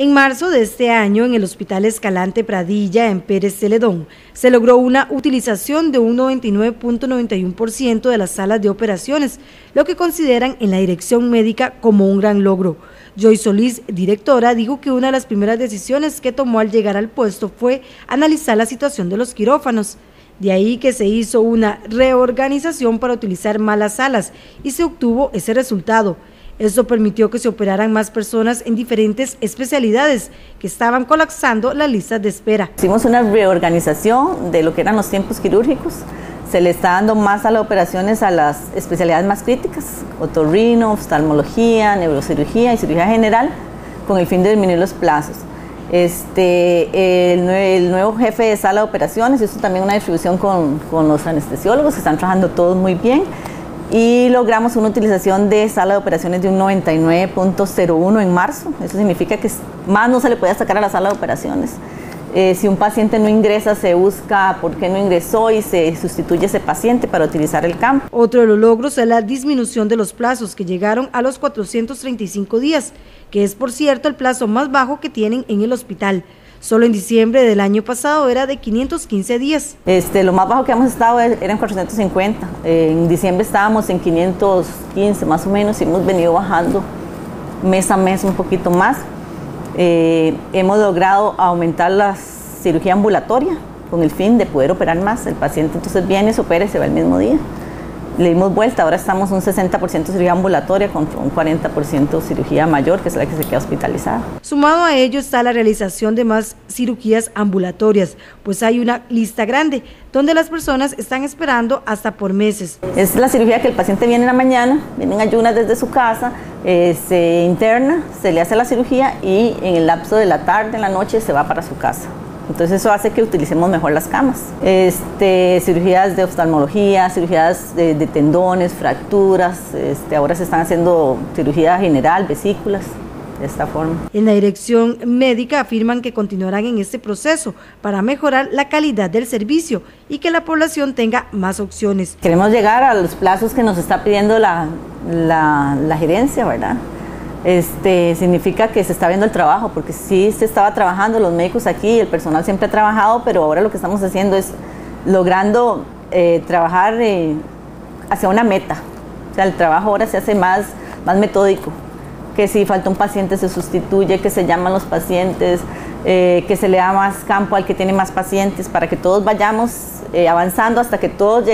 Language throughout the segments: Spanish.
En marzo de este año, en el Hospital Escalante Pradilla, en Pérez Celedón, se logró una utilización de un 99.91% de las salas de operaciones, lo que consideran en la dirección médica como un gran logro. Joy Solís, directora, dijo que una de las primeras decisiones que tomó al llegar al puesto fue analizar la situación de los quirófanos. De ahí que se hizo una reorganización para utilizar más las salas y se obtuvo ese resultado. Esto permitió que se operaran más personas en diferentes especialidades que estaban colapsando las listas de espera. Hicimos una reorganización de lo que eran los tiempos quirúrgicos. Se le está dando más a las operaciones a las especialidades más críticas, otorrino, oftalmología, neurocirugía y cirugía general, con el fin de disminuir los plazos. Este, el, nuevo jefe de sala de operaciones hizo también una distribución con, con los anestesiólogos, que están trabajando todos muy bien y logramos una utilización de sala de operaciones de un 99.01 en marzo. Eso significa que más no se le puede sacar a la sala de operaciones. Eh, si un paciente no ingresa, se busca por qué no ingresó y se sustituye ese paciente para utilizar el campo. Otro de los logros es la disminución de los plazos que llegaron a los 435 días, que es por cierto el plazo más bajo que tienen en el hospital. Solo en diciembre del año pasado era de 515 días. Este, lo más bajo que hemos estado eran 450. En diciembre estábamos en 515 más o menos y hemos venido bajando mes a mes un poquito más. Eh, hemos logrado aumentar la cirugía ambulatoria con el fin de poder operar más. El paciente entonces viene, se opera y se va el mismo día le dimos vuelta, ahora estamos un 60% cirugía ambulatoria contra un 40% cirugía mayor, que es la que se queda hospitalizada. Sumado a ello está la realización de más cirugías ambulatorias, pues hay una lista grande donde las personas están esperando hasta por meses. Es la cirugía que el paciente viene en la mañana, viene en ayunas desde su casa, eh, se interna, se le hace la cirugía y en el lapso de la tarde, en la noche, se va para su casa. Entonces eso hace que utilicemos mejor las camas. Este, cirugías de oftalmología, cirugías de, tendones, fracturas, este, ahora se están haciendo cirugía general, vesículas. De esta forma. En la dirección médica afirman que continuarán en este proceso para mejorar la calidad del servicio y que la población tenga más opciones. Queremos llegar a los plazos que nos está pidiendo la, la, la gerencia, ¿verdad? Este, significa que se está viendo el trabajo, porque sí se estaba trabajando, los médicos aquí, el personal siempre ha trabajado, pero ahora lo que estamos haciendo es logrando eh, trabajar eh, hacia una meta. O sea, el trabajo ahora se hace más, más metódico, que si falta un paciente se sustituye, que se llaman los pacientes, eh, que se le da más campo al que tiene más pacientes, para que todos vayamos avanzando hasta que todos,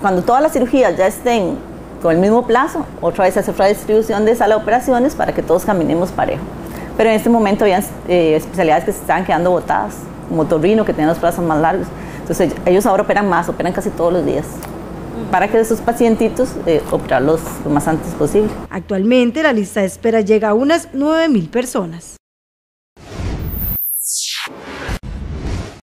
cuando todas las cirugías ya estén con el mismo plazo, otra vez se hace otra distribución de sala de operaciones para que todos caminemos parejo. Pero en este momento había eh, especialidades que se estaban quedando botadas, como torrino, que tienen los plazos más largos. Entonces ellos ahora operan más, operan casi todos los días para que esos pacientitos eh, operarlos lo más antes posible. Actualmente la lista de espera llega a unas 9.000 personas.